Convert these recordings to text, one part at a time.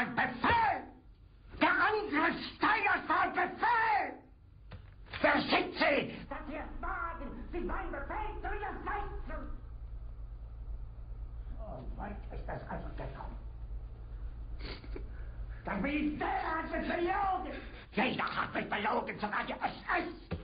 ein Befehl! Der Angriff Steiners war ein Befehl! Wer sind Sie, dass Sie es wagen, sich mein Befehl zu widersetzen? So weit ist es also gekommen. Das Militär hat mich belogen! Jeder hat mich belogen, sogar die SS!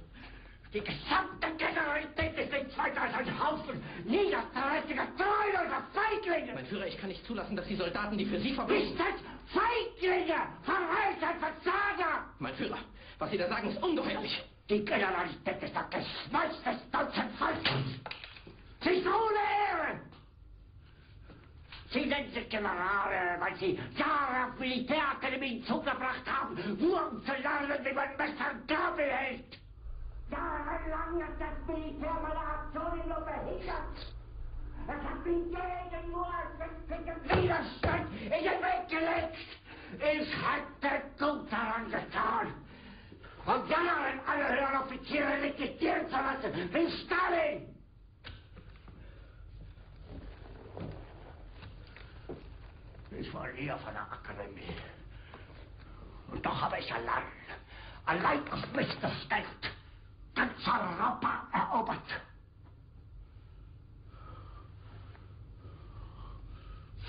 Die gesamte Generalität ist nichts weiter als ein Haufen niederträchtiger, treuloser Feiglinge! Mein Führer, ich kann nicht zulassen, dass die Soldaten, die für Sie verbringen... Ist das Feiglinge, Verräter, Versager! Mein Führer, was Sie da sagen, ist ungeheuerlich. Die Generalität ist das Geschmeiß des deutschen Volkes. Sie ist ohne Ehre. Sie nennen sich Generale, weil Sie Jahre auf Militärakademien zugebracht haben, nur um zu lernen, wie man Messer und Gabel hält. Jahrelang hat das Militär meine Aktionen nur behindert. Es hat mir jeden nur ersichtlichen Widerstand in den Weg gelegt. Ich hätte gut daran getan, von Jahren alle höheren Offiziere liquidieren zu lassen, wie Stalin. Ich war nie auf einer Akademie. Und doch habe ich allein, allein auf mich gestellt, ganz Europa erobert.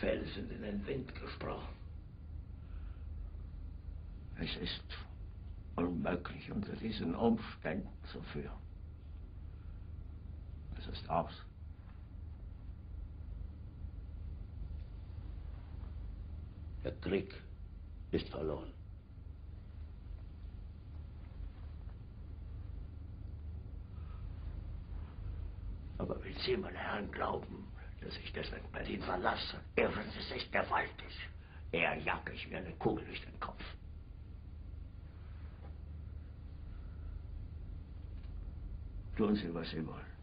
Sind in den Wind gesprochen. Es ist unmöglich, unter diesen Umständen zu führen. Es ist aus. Der Krieg ist verloren. Aber wenn Sie, meine Herren, glauben, dass ich deswegen Berlin verlasse, irren Sie sich gewaltig. Eher jage ich mir eine Kugel durch den Kopf. Tun Sie, was Sie wollen.